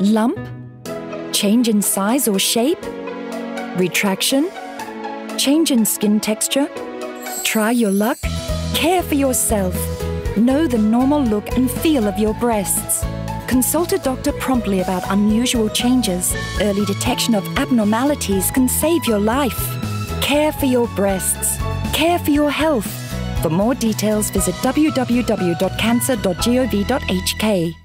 Lump? Change in size or shape? Retraction? Change in skin texture? Try your luck? Care for yourself. Know the normal look and feel of your breasts. Consult a doctor promptly about unusual changes. Early detection of abnormalities can save your life. Care for your breasts. Care for your health. For more details, visit www.cancer.gov.hk.